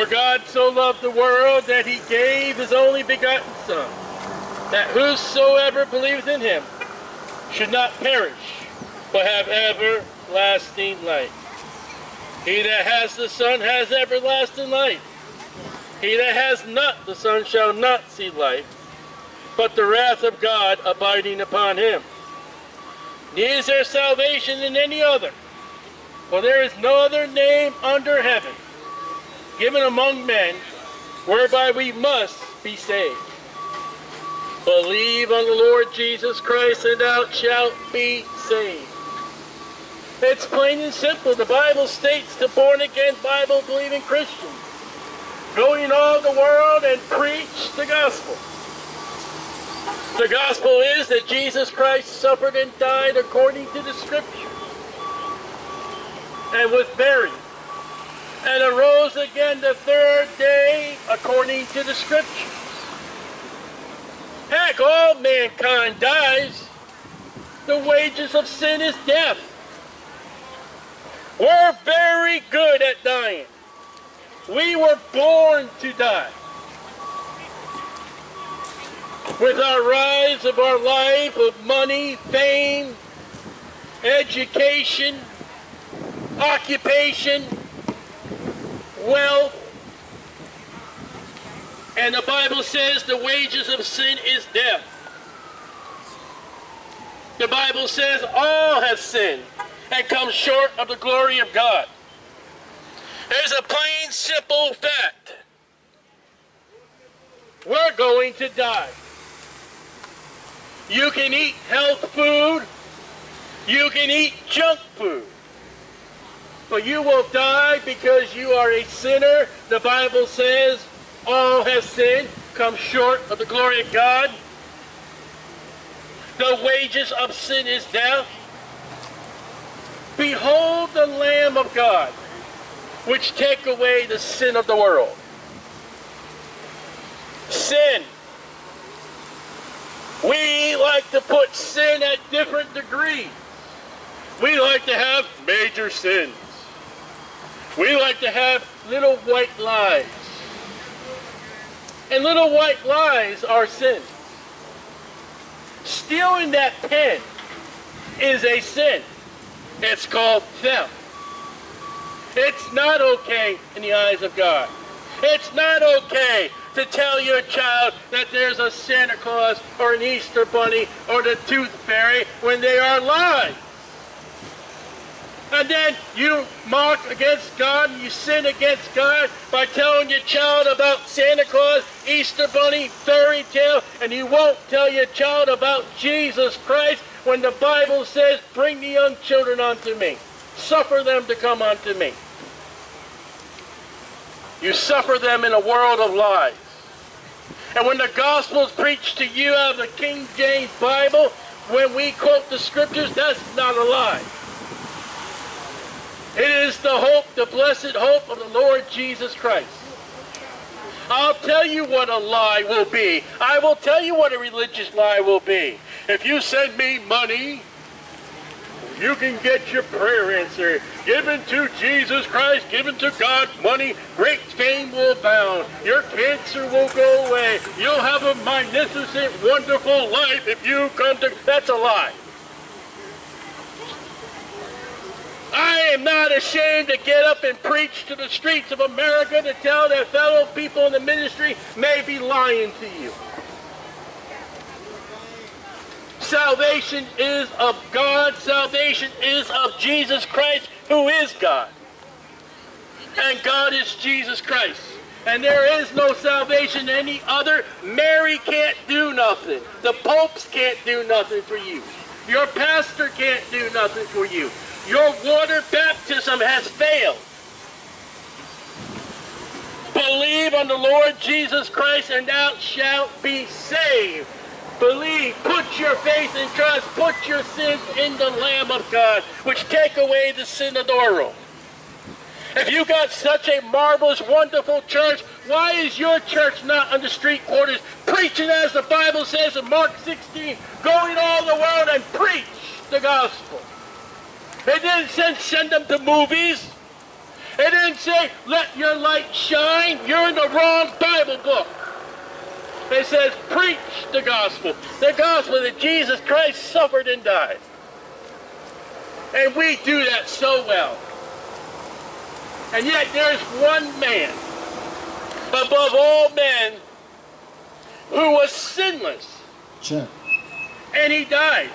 For God so loved the world that he gave his only begotten Son, that whosoever believeth in him should not perish, but have everlasting life. He that has the Son has everlasting life. He that has not the Son shall not see life, but the wrath of God abiding upon him. Neither is there salvation in any other, for there is no other name under heaven given among men whereby we must be saved. Believe on the Lord Jesus Christ and thou shalt be saved. It's plain and simple. The Bible states to born again Bible believing Christians go in all the world and preach the gospel. The gospel is that Jesus Christ suffered and died according to the scripture and was buried and arose again the third day according to the scriptures. Heck, all mankind dies. The wages of sin is death. We're very good at dying. We were born to die. With our rise of our life of money, fame, education, occupation, wealth, and the Bible says the wages of sin is death. The Bible says all have sinned and come short of the glory of God. There's a plain, simple fact. We're going to die. You can eat health food. You can eat junk food. But you will die because you are a sinner. The Bible says all have sinned, come short of the glory of God. The wages of sin is death. Behold the Lamb of God, which take away the sin of the world. Sin. We like to put sin at different degrees. We like to have major sins. We like to have little white lies. And little white lies are sin. Stealing that pen is a sin. It's called theft. It's not okay in the eyes of God. It's not okay to tell your child that there's a Santa Claus or an Easter Bunny or the Tooth Fairy when they are lies. And then you mock against God and you sin against God by telling your child about Santa Claus, Easter Bunny, fairy tale, and you won't tell your child about Jesus Christ when the Bible says, bring the young children unto me. Suffer them to come unto me. You suffer them in a world of lies. And when the gospel is preached to you out of the King James Bible, when we quote the scriptures, that's not a lie. It is the hope, the blessed hope of the Lord Jesus Christ. I'll tell you what a lie will be. I will tell you what a religious lie will be. If you send me money, you can get your prayer answered. Given to Jesus Christ, given to God, money, great fame will abound. Your cancer will go away. You'll have a magnificent, wonderful life if you come to... That's a lie. I am not ashamed to get up and preach to the streets of America to tell their fellow people in the ministry may be lying to you. Salvation is of God. Salvation is of Jesus Christ, who is God. And God is Jesus Christ. And there is no salvation any other. Mary can't do nothing. The popes can't do nothing for you. Your pastor can't do nothing for you. Your water baptism has failed. Believe on the Lord Jesus Christ and thou shalt be saved. Believe, put your faith and trust, put your sins in the Lamb of God, which take away the sin of the world. If you got such a marvelous, wonderful church, why is your church not on the street corners preaching as the Bible says in Mark 16, going all the world and preach the gospel? It didn't send, send them to movies. It didn't say, let your light shine. You're in the wrong Bible book. It says, preach the gospel. The gospel that Jesus Christ suffered and died. And we do that so well. And yet there's one man above all men who was sinless. Check. And he died.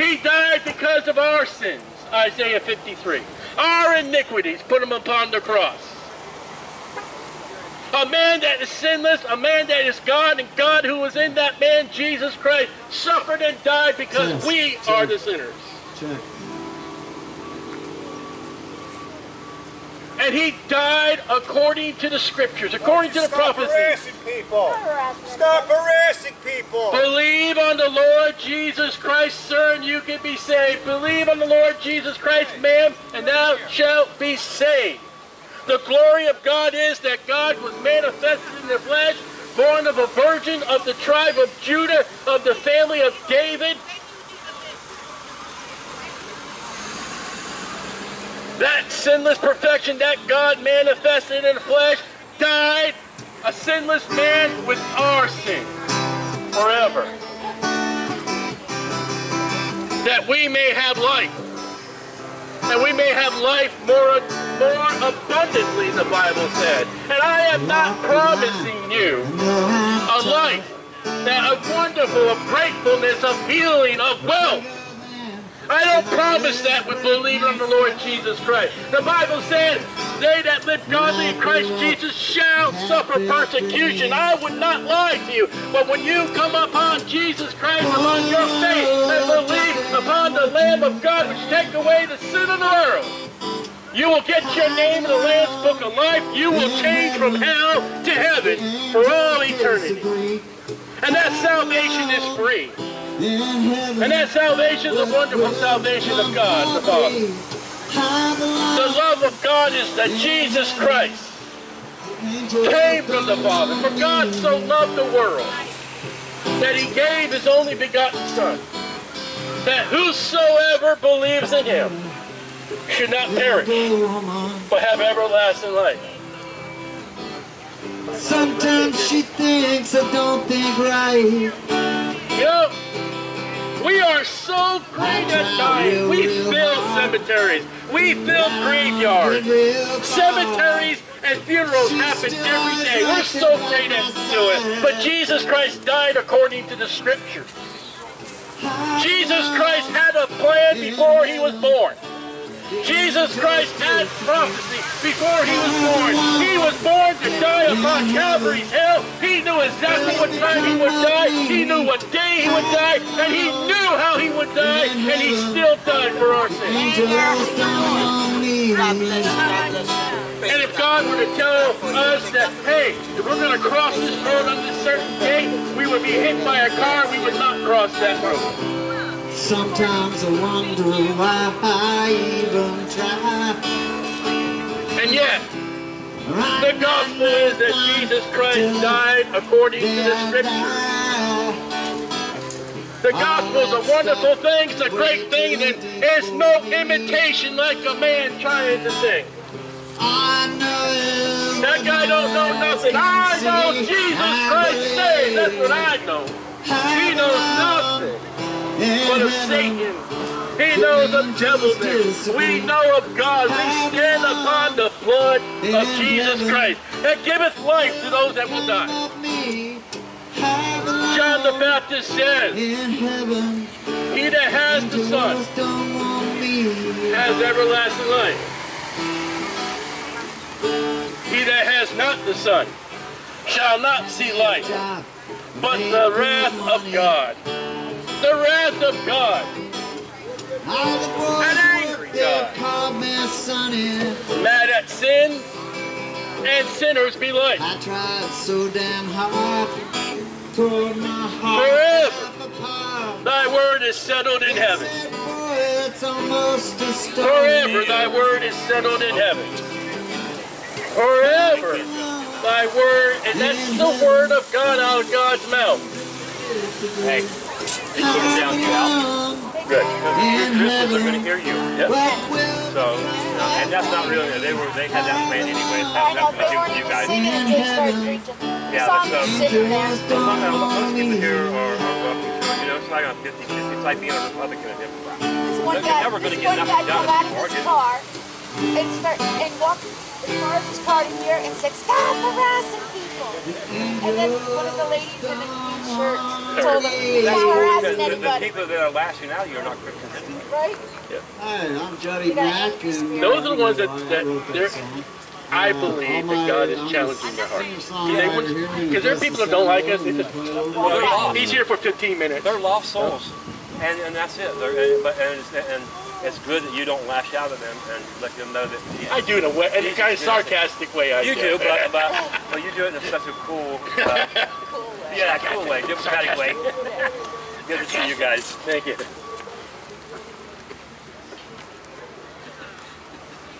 He died because of our sins, Isaiah 53. Our iniquities put him upon the cross. A man that is sinless, a man that is God, and God who was in that man, Jesus Christ, suffered and died because we are the sinners. Check. And he died according to the scriptures, according to the Stop prophecy. harassing people. Stop harassing people. Believe on the Lord Jesus Christ, sir, and you can be saved. Believe on the Lord Jesus Christ, ma'am, and thou shalt be saved. The glory of God is that God was manifested in the flesh, born of a virgin of the tribe of Judah, of the family of David. That sinless perfection that God manifested in the flesh died a sinless man with our sin forever. That we may have life. That we may have life more, more abundantly, the Bible said. And I am not promising you a life, that a wonderful, of gratefulness, of healing, of wealth. I don't promise that with believing on the Lord Jesus Christ. The Bible said, they that live godly in Christ Jesus shall suffer persecution. I would not lie to you. But when you come upon Jesus Christ, upon your faith, and believe upon the Lamb of God which take away the sin of the world, you will get your name in the Lamb's Book of Life. You will change from hell to heaven for all eternity. And that salvation is free. And that salvation is a wonderful salvation of God, the Father. The love of God is that Jesus Christ came from the Father. For God so loved the world that he gave his only begotten Son, that whosoever believes in him should not perish, but have everlasting life. Sometimes she thinks I don't think right. Know, we are so great at dying. We fill cemeteries. We fill graveyards. Cemeteries and funerals happen every day. We're so great at doing it. But Jesus Christ died according to the scriptures. Jesus Christ had a plan before he was born. Jesus Christ had prophecy before he was born. He was born to die upon Calvary's hill. He knew exactly what time he would die. He knew what day he would die. And he knew how he would die. And he still died for our sins. Angels don't need And if God were to tell us that, hey, if we're going to cross this road on this certain day, we would be hit by a car, we would not cross that road. Sometimes I wonder why I even try. And yet, the gospel is that Jesus Christ died according to the scriptures. The gospel is a wonderful thing, it's a great thing, and it's no imitation like a man trying to sing. I know That guy don't know nothing. I know Jesus Christ saved. That's what I know. He knows nothing but of Satan. He knows of devilness. We know of God. We stand upon the blood of Jesus Christ that giveth life to those that will die. John the Baptist says, He that has the Son has everlasting life. He that has not the Son shall not see life, but the wrath of God. The wrath of God. An angry God. called me Sonny. Mad at sin and sinners be like. I tried so damn hard, tore my heart Forever. Thy word is settled in heaven. Said, "Boy, it's almost a stone Forever thy word is settled in heaven. Forever thy word, and that's the word of God out of God's mouth. Hey, down out. Good. In Christians are going to hear you. Yep. So, and that's not really, they were, they had that plan anyway. It had nothing to do with you guys. Yeah, that's, um, uh, most people here are, are welcome to it. You know, it's like a 50 50. It's like being a Republican and Democrat. This one You're guy, never gonna this get one nothing guy done come out of his car and start and walk as far as his car to here and said, "Stop harassing people." And then one of the ladies in the green shirt told him, "You're not harassing the, the people that are lashing out, you're not Christians anyway. right?" Hey, I'm Jody You got Mack, and Those are the ones that- I that they're- I believe that God is challenging their heart. singer-songwriter They here would- in 'cause there are people that don't like us, they just- Well. He's here for 15 minutes. They're lost souls, and and that's it. They're, and, but and and it's good that you don't lash out at them and let them know that. Jesus- I do in a way, in a kind of sarcastic way. I You guess. do, but, but but you do it in such a cool, uh, Cool. way. yeah, cool way, democratic way. Good to see you guys. Thank you.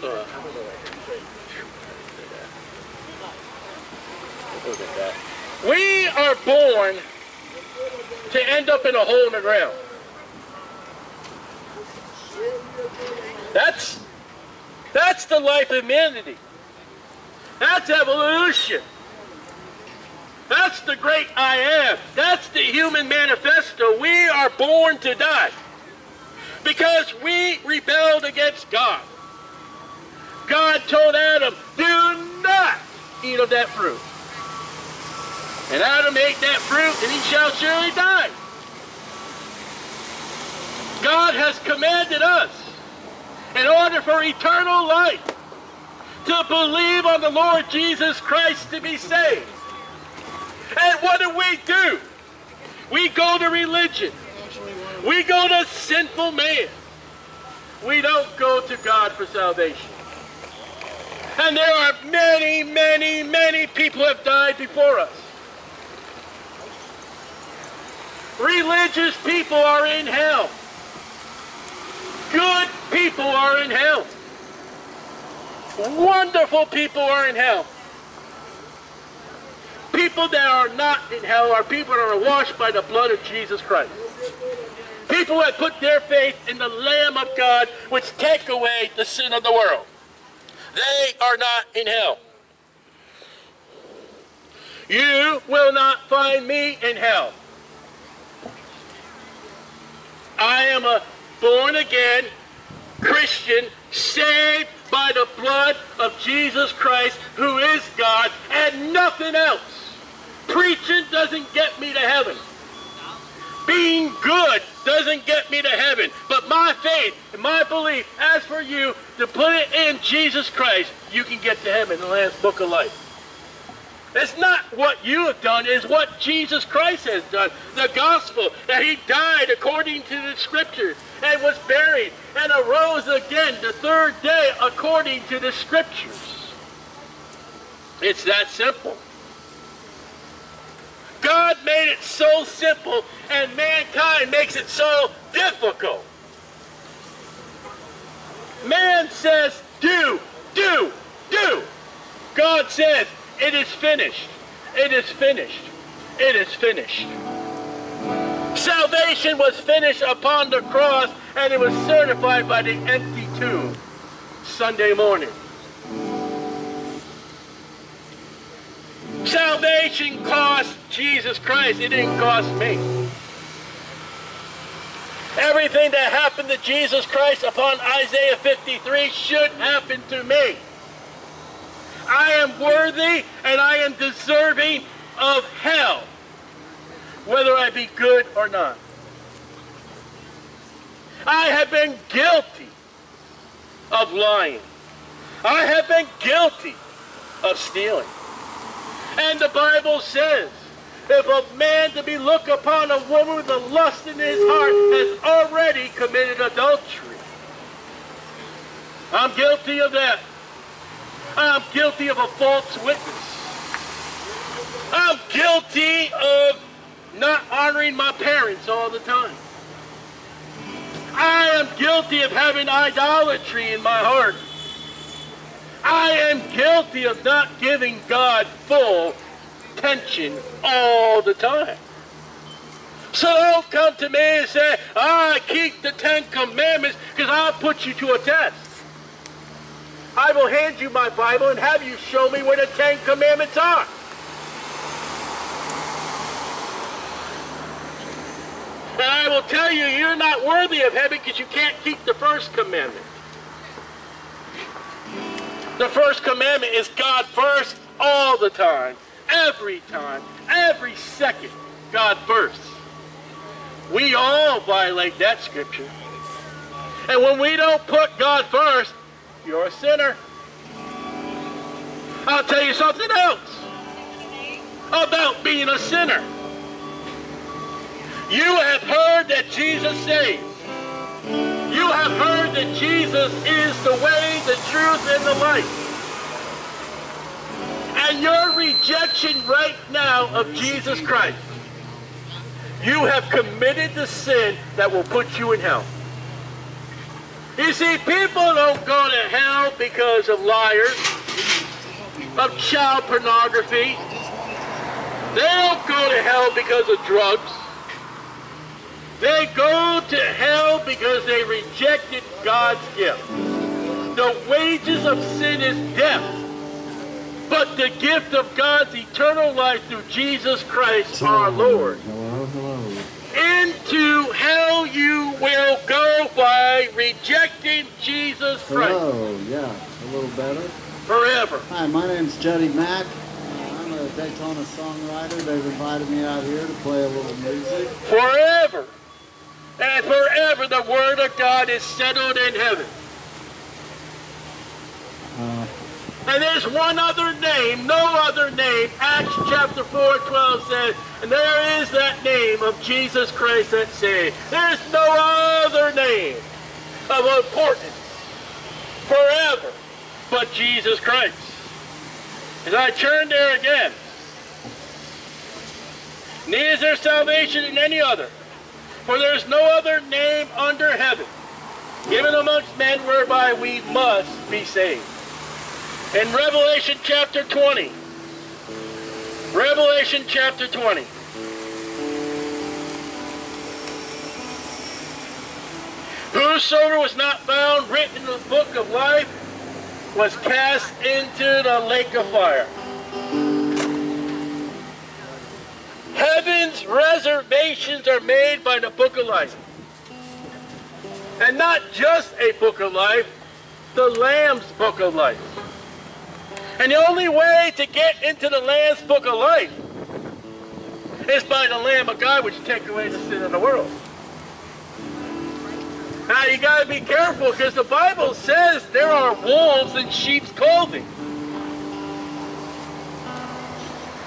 Uh, Look at that. We are born to end up in a hole in the ground. That's that's the life of humanity. That's evolution. That's the great I am. That's the human manifesto. We are born to die because we rebelled against God. God told Adam, do not eat of that fruit. And Adam ate that fruit and he shall surely die. God has commanded us in order for eternal life to believe on the Lord Jesus Christ to be saved. And what do we do? We go to religion. We go to sinful man. We don't go to God for salvation. And there are many, many, many people have died before us. Religious people are in hell. Good people are in hell. Wonderful people are in hell. People that are not in hell are people that are washed by the blood of Jesus Christ. People that put their faith in the Lamb of God, which take away the sin of the world. They are not in hell. You will not find me in hell. I am a born again Christian saved by the blood of Jesus Christ, who is God, and nothing else. Preaching doesn't get me to heaven. Being good doesn't get me to heaven. But my faith and my belief, as for you, to put it in Jesus Christ, you can get to heaven in the Lamb's Book of Life. It's not what you have done, it's what Jesus Christ has done. The gospel, that he died according to the scriptures and was buried and arose again the third day according to the scriptures. It's that simple. God made it so simple and mankind makes it so difficult. Man says, do, do, do. God says, it is finished. It is finished. It is finished. Salvation was finished upon the cross and it was certified by the empty tomb Sunday morning. Salvation cost Jesus Christ. It didn't cost me. Everything that happened to Jesus Christ upon Isaiah 53 should happen to me. I am worthy and I am deserving of hell, whether I be good or not. I have been guilty of lying. I have been guilty of stealing. And the Bible says, if a man to be look upon a woman with a lust in his heart has already committed adultery. I'm guilty of that. I'm guilty of a false witness. I'm guilty of not honoring my parents all the time. I am guilty of having idolatry in my heart. I am guilty of not giving God full attention all the time. So don't come to me and say, I keep the Ten Commandments because I'll put you to a test. I will hand you my Bible and have you show me where the Ten Commandments are. And I will tell you, you're not worthy of heaven because you can't keep the first commandment. The first commandment is God first all the time, every time, every second, God first. We all violate that scripture. And when we don't put God first, you're a sinner. I'll tell you something else about being a sinner. You have heard that Jesus saves. You have heard that Jesus is the way, the truth, and the life. And your rejection right now of Jesus Christ, you have committed the sin that will put you in hell. You see, people don't go to hell because of liars, of child pornography. They don't go to hell because of drugs. They go to hell because they rejected God's gift. The wages of sin is death, but the gift of God's eternal life through Jesus Christ our Lord. Into hell you will go by rejecting Jesus Christ Hello, yeah, a little better. forever. Hi, my name's Juddy Mack. I'm a Daytona songwriter. They've invited me out here to play a little music. Forever. And forever the word of God is settled in heaven. Uh, And there's one other name, no other name. Acts chapter 4, 12 says, and there is that name of Jesus Christ that saved. There's no other name of importance forever but Jesus Christ. As I turn there again, neither is there salvation in any other, for there is no other name under heaven given amongst men whereby we must be saved. In Revelation chapter 20. Revelation chapter 20. Whosoever was not found written in the book of life was cast into the lake of fire. Heaven's reservations are made by the book of life. And not just a book of life, the Lamb's book of life. And the only way to get into the Lamb's book of life is by the Lamb of God, which takes away the sin of the world. Now you got to be careful because the Bible says there are wolves in sheep's clothing.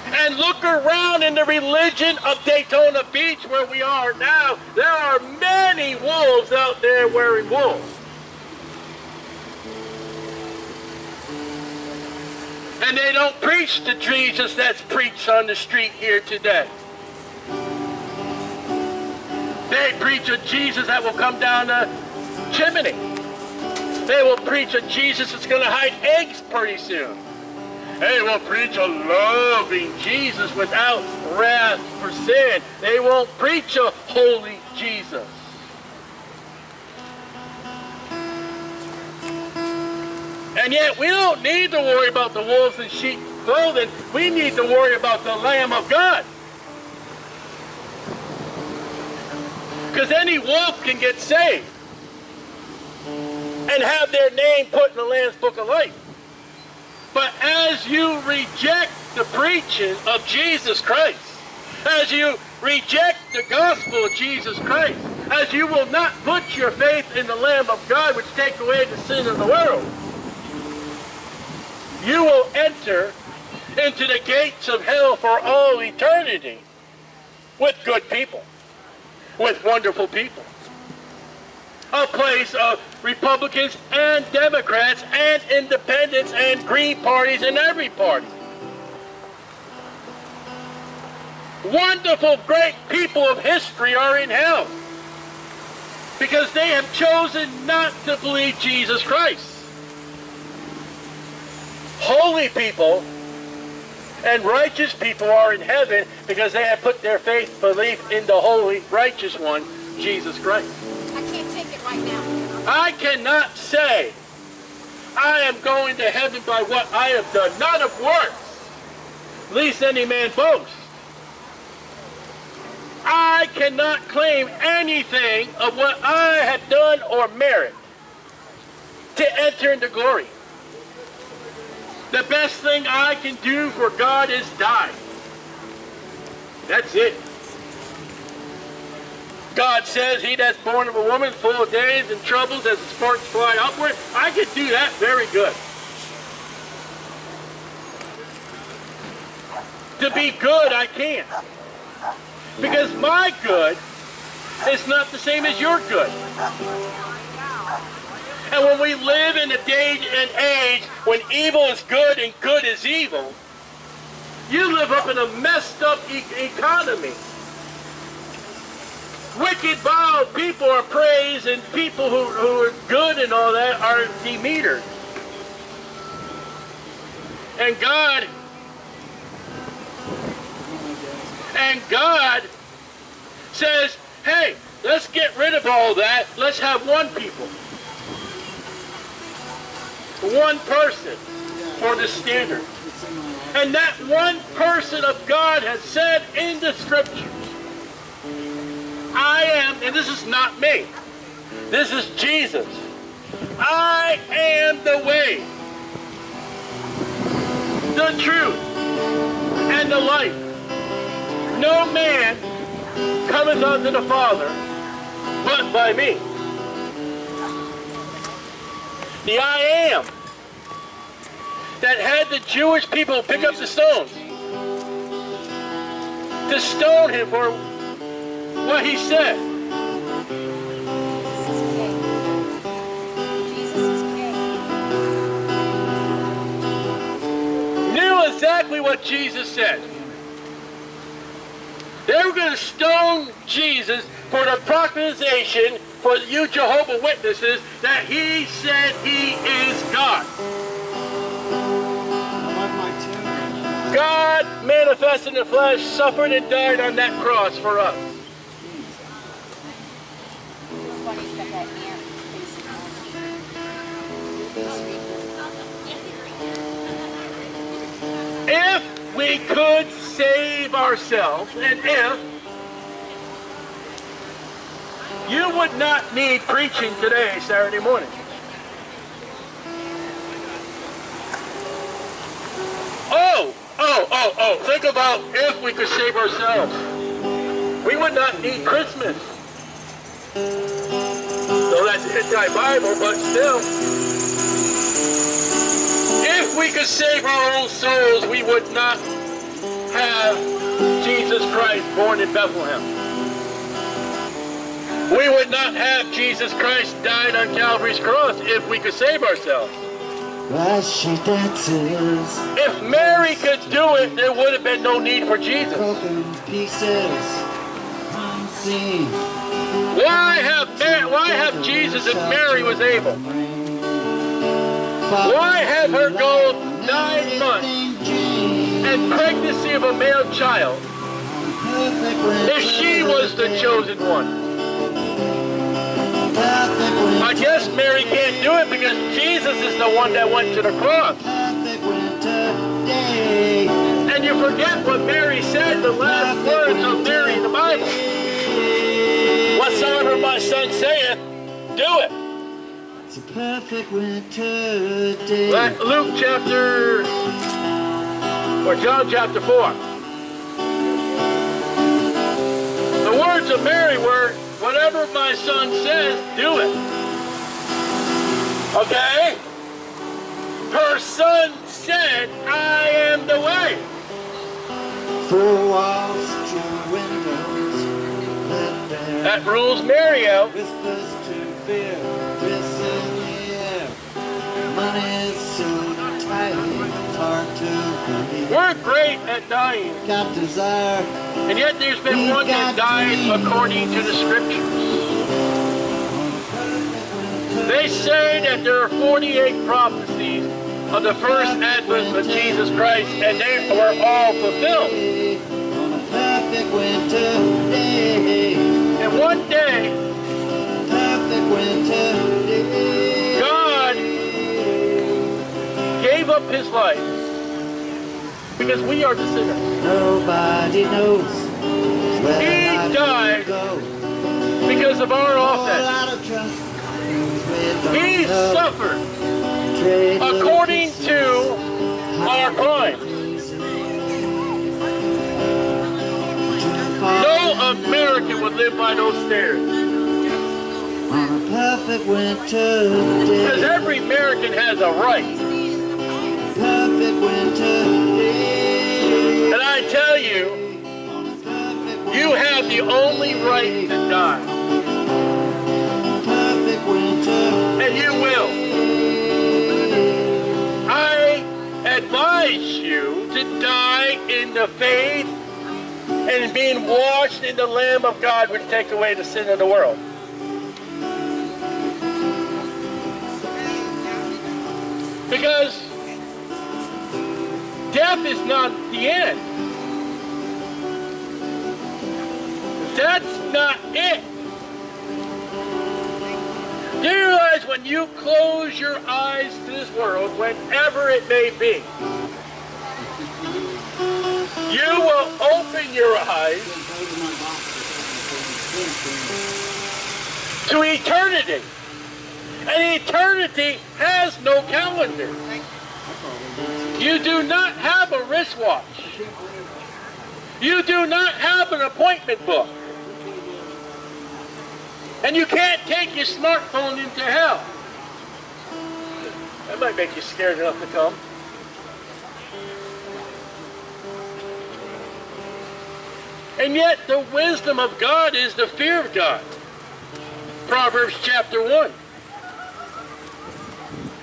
And look around in the religion of Daytona Beach where we are now. There are many wolves out there wearing wool. And they don't preach the Jesus that's preached on the street here today. They preach a Jesus that will come down the chimney. They will preach a Jesus that's going to hide eggs pretty soon. They will preach a loving Jesus without wrath for sin. They won't preach a holy Jesus. And yet we don't need to worry about the wolves and sheep clothing. We need to worry about the Lamb of God. Because any wolf can get saved and have their name put in the Lamb's Book of Life. But as you reject the preaching of Jesus Christ, as you reject the gospel of Jesus Christ, as you will not put your faith in the Lamb of God, which take away the sin of the world, you will enter into the gates of hell for all eternity with good people, with wonderful people. A place of Republicans and Democrats and independents and Green parties and every party. Wonderful, great people of history are in hell because they have chosen not to believe Jesus Christ holy people and righteous people are in heaven because they have put their faith, belief in the holy, righteous one, Jesus Christ. I can't take it right now. I cannot say I am going to heaven by what I have done, not of works, least any man boast. I cannot claim anything of what I have done or merit to enter into glory. The best thing I can do for God is die. That's it. God says he that's born of a woman full of days and troubles as the sparks fly upward. I could do that very good. To be good, I can't. Because my good is not the same as your good. And when we live in a day and age when evil is good and good is evil, you live up in a messed up e- economy. Wicked, vile people are praised, and people who, who are good and all that are demetered. And God, and God says, hey, let's get rid of all that. Let's have one people. One person for the standard. And that one person of God has said in the scriptures, I am, and this is not me, this is Jesus. I am the way, the truth, and the life. No man cometh unto the Father but by me. The I am that had the Jewish people pick up the stones to stone him for what he said. Jesus is king. Knew exactly what Jesus said. They were going to stone Jesus for the proclamation for you Jehovah Witnesses that he said he is God. God manifested in the flesh, suffered and died on that cross for us. If we could save ourselves, and if you would not need preaching today, Saturday morning. Oh, oh, oh, oh, think about if we could save ourselves. We would not need Christmas. So that's anti-Bible, but still. If we could save our own souls, we would not have Jesus Christ born in Bethlehem. We would not have Jesus Christ died on Calvary's cross if we could save ourselves. If Mary could do it, there would have been no need for Jesus. Why have Ma- why have Jesus if Mary was able? Why have her go nine months and pregnancy of a male child if she was the chosen one? I guess Mary can't do it because Jesus is the one that went to the cross. And you forget what Mary said, the last words of Mary in the Bible. Whatsoever my son saith, do it. It's a perfect winter day. Luke chapter, or John chapter 4. The words of Mary were, whatever my son says, do it. Okay? Her son said, I am the way. Four walls, two windows. That rules Mary We're great at dying. Got desire, And yet there's been one that died according to the scriptures. They say that there are 48 prophecies of the first advent of Jesus Christ, and they were all fulfilled. on a perfect winter day. And one day, day. God gave up his life because we are the sinners. Nobody knows He I died go. Because of our offense. out of trust. We He suffered according to our crimes. No American would live by those stairs. On a perfect winter Because every American has a right. Perfect winter the only right to die. And you will. I advise you to die in the faith and being washed in the Lamb of God which take away the sin of the world. Because death is not the end. That's not it. Do you realize when you close your eyes to this world, whenever it may be, you will open your eyes to eternity. And eternity has no calendar. You do not have a wristwatch. You do not have an appointment book. And you can't take your smartphone into hell. That might make you scared enough to come. And yet the wisdom of God is the fear of God. Proverbs chapter 1.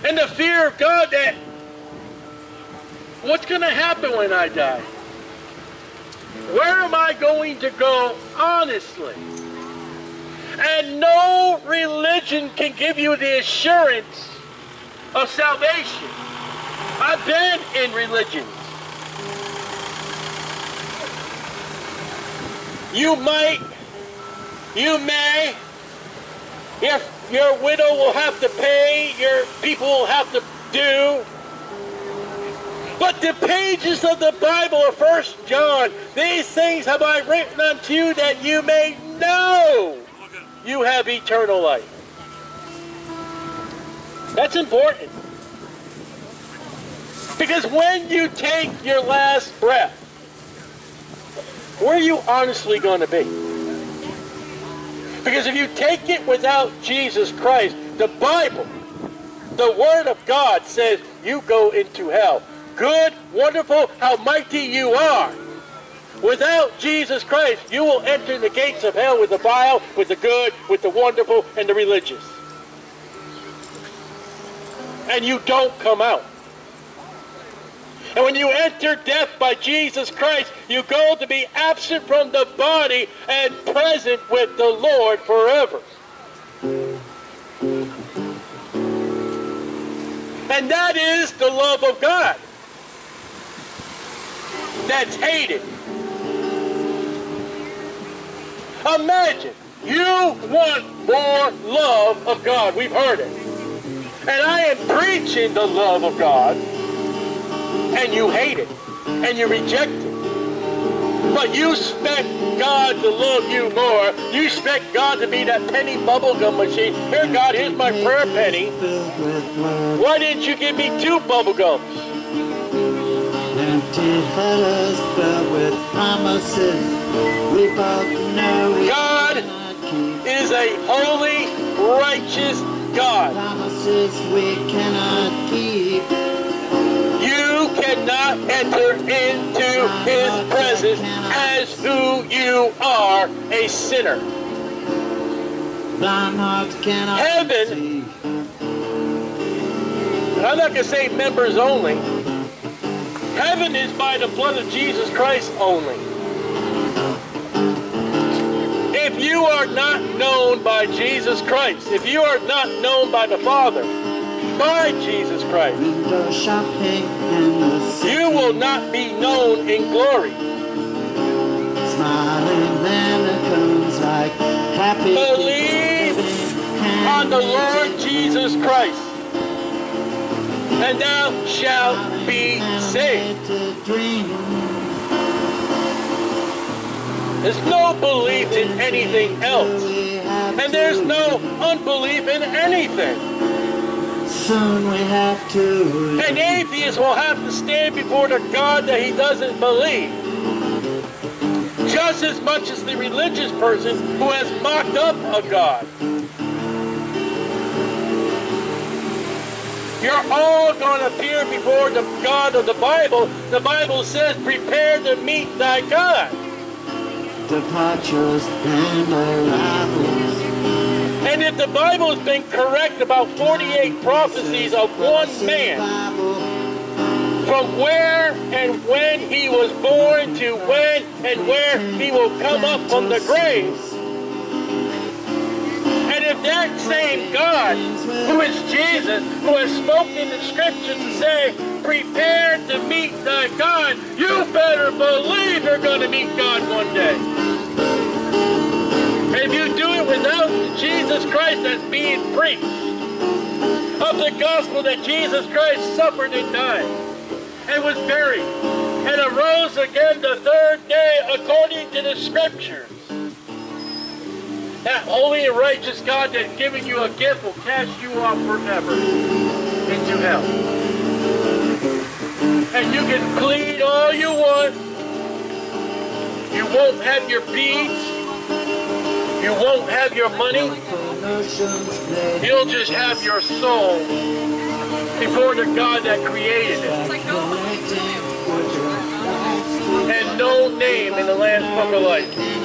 And the fear of God that what's going to happen when I die? Where am I going to go honestly? And no religion can give you the assurance of salvation. I've been in religions. You might, you may, if your widow will have to pay, your people will have to do. But the pages of the Bible are First John. These things have I written unto you that you may know you have eternal life. That's important. Because when you take your last breath, where are you honestly going to be? Because if you take it without Jesus Christ, the Bible, the Word of God says you go into hell. Good, wonderful, how mighty you are. Without Jesus Christ, you will enter the gates of hell with the vile, with the good, with the wonderful, and the religious. And you don't come out. And when you enter death by Jesus Christ, you go to be absent from the body and present with the Lord forever. And that is the love of God that's hated. Imagine, you want more love of God. We've heard it. And I am preaching the love of God, and you hate it, and you reject it. But you expect God to love you more. You expect God to be that penny bubblegum machine. Here, God, here's my prayer penny. Why didn't you give me two bubblegums? Empty letters filled with promises. We both know God. Is a holy, righteous God. Promises we cannot keep. You cannot enter into his presence as who you are, a sinner. Blind hearts cannot Heaven. I'm not going to say members only. Heaven is by the blood of Jesus Christ only. If you are not known by Jesus Christ, if you are not known by the Father, by Jesus Christ, Window shopping in the city. you will not be known in glory. Smiling mannequins like happy Believe on the Lord Jesus Christ. and thou shalt be. There's no belief in anything else. And there's no unbelief in anything. Soon we have to. An atheist will have to stand before the God that he doesn't believe. Just as much as the religious person who has mocked up a God. You're all going to appear before the God of the Bible. The Bible says, prepare to meet thy God. Departures and arrivals. And if the Bible has been correct about 48 prophecies of one man, from where and when he was born to when and where he will come up from the grave. That same God, who is Jesus, who has spoken in the scriptures to say, prepare to meet thy God, you better believe you're going to meet God one day. If you do it without Jesus Christ as being preached, of the gospel that Jesus Christ suffered and died, and was buried, and arose again the third day according to the scriptures. That holy and righteous God that's given you a gift will cast you off forever into hell. And you can plead all you want. You won't have your beads. You won't have your money. You'll just have your soul before the God that created it. And no name in the Book of Life.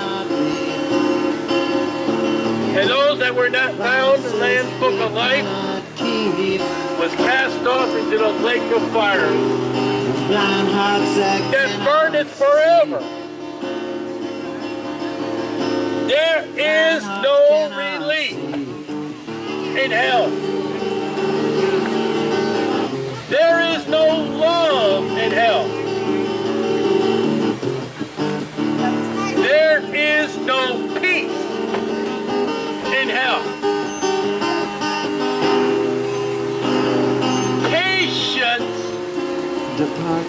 And those that were not found in the Lamb's Book of Life was cast off into the lake of fire that burneth forever. There is no relief in hell. There is no love in hell. There is no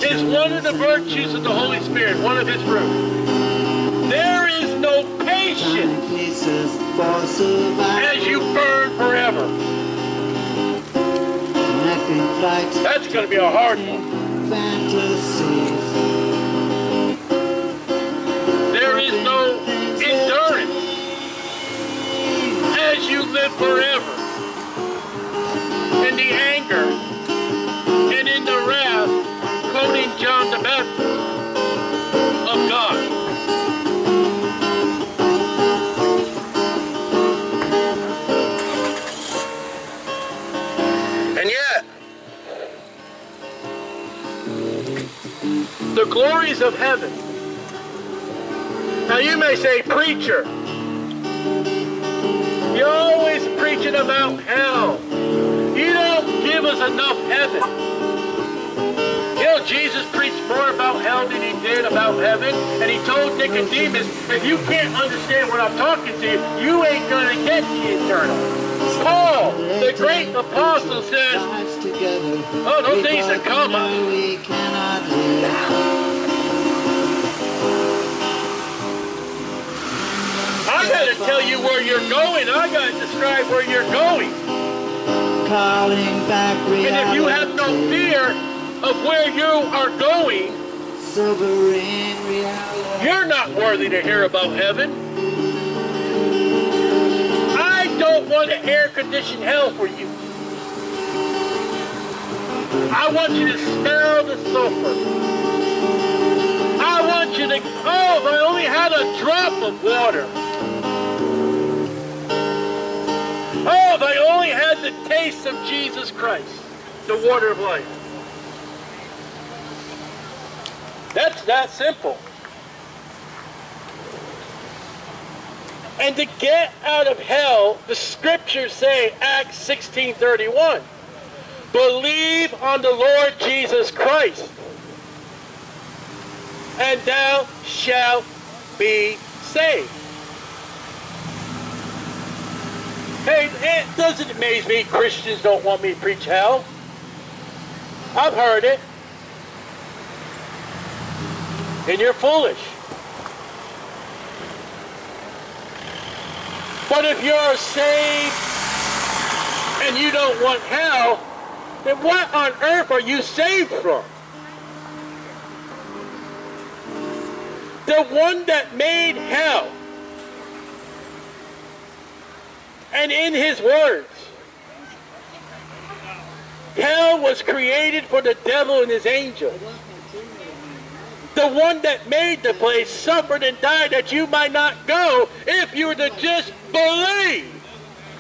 is one of the virtues of the Holy Spirit, one of his fruits. There is no patience as you burn forever. That's going to be a hard one. There is no endurance as you live forever the glories of heaven now you may say, preacher, you're always preaching about hell. You don't give us enough heaven. You know, Jesus preached more about hell than he did about heaven. And he told Nicodemus, if you can't understand what I'm talking to you, you ain't going to get the eternal. Paul, the great apostle, says, together. Oh, those days are coming. We cannot live. I got to tell you where you're going. I got to describe where you're going. Calling back reality. And if you have no fear of where you are going, reality. you're not worthy to hear about heaven. I don't want to air condition hell for you. I want you to smell the sulfur. I want you to, oh, if I only had a drop of water. Oh, if I only had the taste of Jesus Christ, the water of life. That's that simple. And to get out of hell, the scriptures say, Acts 16:31, believe on the Lord Jesus Christ, and thou shalt be saved. Hey, it doesn't amaze me Christians don't want me to preach hell. I've heard it. And you're foolish. But if you're saved and you don't want hell, then what on earth are you saved from? The one that made hell. And in his words, hell was created for the devil and his angels. The one that made the place suffered and died that you might not go if you were to just believe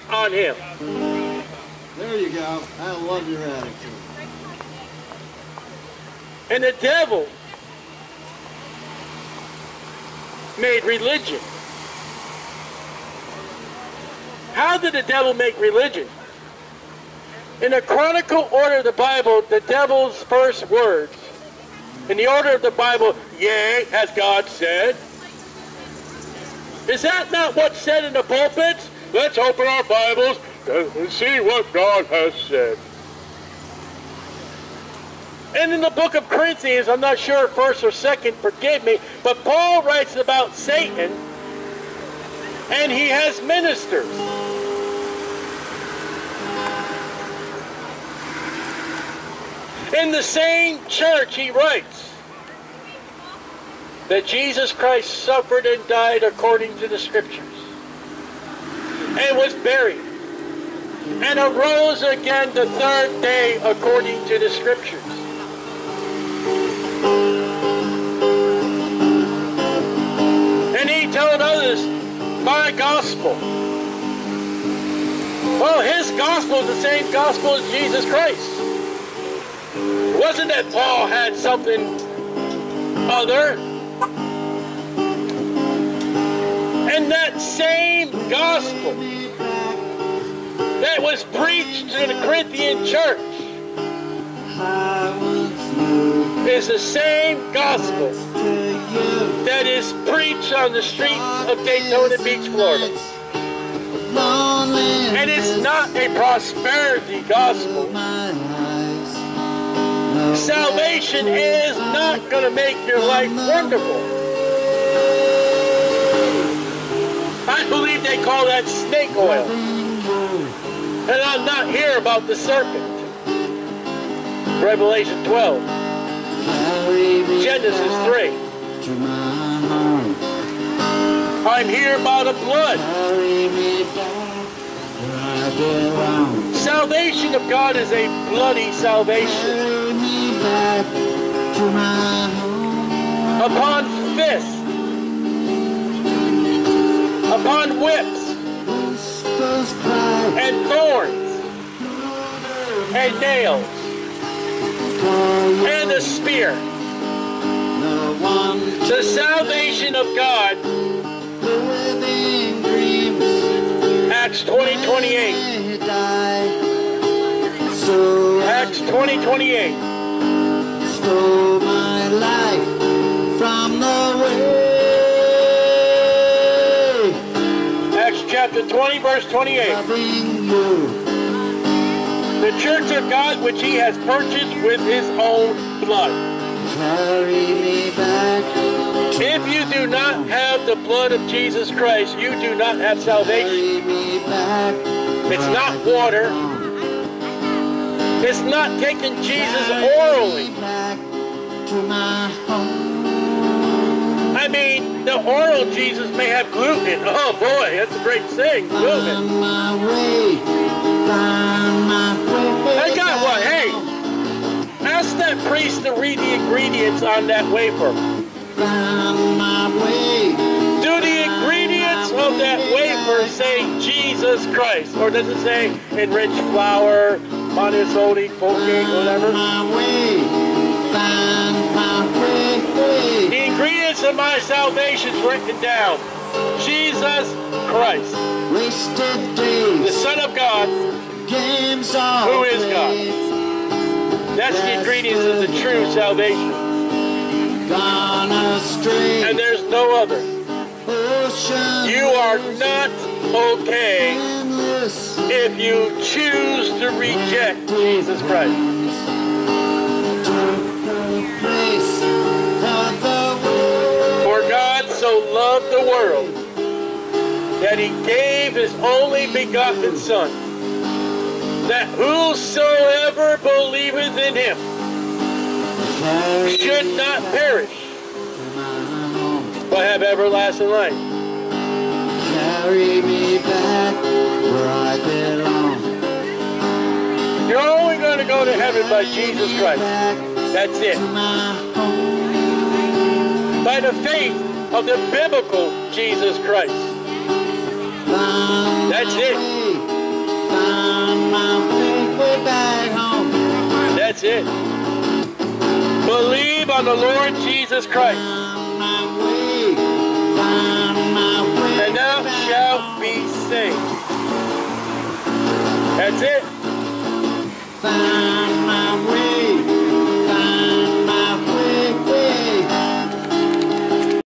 on him. There you go. I love your attitude. And the devil made religion. How did the devil make religion? In the chronicle order of the Bible, the devil's first words, in the order of the Bible, yea, as God said. Is that not what's said in the pulpits? Let's open our Bibles and see what God has said. And in the book of Corinthians, I'm not sure first or second, forgive me, but Paul writes about Satan and he has ministers. In the same church, he writes that Jesus Christ suffered and died according to the scriptures and was buried and arose again the third day according to the scriptures. And he told others, my gospel. Well, his gospel is the same gospel as Jesus Christ. It wasn't that Paul had something other. And that same gospel that was preached to the Corinthian church is the same gospel that is preached on the streets of Daytona Beach, Florida. And it's not a prosperity gospel. Salvation is not going to make your life wonderful. I believe they call that snake oil. And I'm not here about the serpent. Revelation 12, Genesis 3. to my home. I'm here about the blood. Salvation of God is a bloody salvation. Upon fists, upon whips, and thorns, and nails, and a spear. The salvation of God, the living dreams. Acts 20, 28. They die. So Acts 20, 28. Stole my life from the way. Chapter 20, verse 28. The church of God which he has purchased with his own blood. If you do not have the blood of Jesus Christ, you do not have salvation. It's not water. It's not taking Jesus orally. The oral Jesus may have gluten. Oh boy, that's a great thing, gluten. Find my way. Find my way. I got one. Hey, ask that priest to read the ingredients on that wafer. Find my way. Do the ingredients of that wafer say Jesus Christ? Or does it say enriched flour, monosodium, focate, whatever? Of my salvation is written down. Jesus Christ, Wasted days. the. Son of God. Games all Who is God? That's the ingredients of the true salvation. Gone astray. And there's no other. Ocean You are not okay if you choose to reject Jesus Christ. The world that he gave his only begotten Son, that whosoever believeth in him should not perish, to my home. but have everlasting life. Carry me back where I belong. You're only going to go to heaven by Jesus Christ. That's it. to my home. By the faith of the biblical Jesus Christ. That's it. way. My way, way. That's it. Believe on the Lord Jesus Christ, my way. My way. and thou shalt be saved. That's it. Find